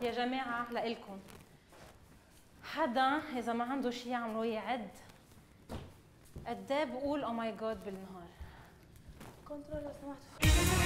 يا جماعة لإلكم حدا إذا ما عنده شيء يعمله يعد. قد إيه بقول oh my God بالنهار. control لو سمحتوا.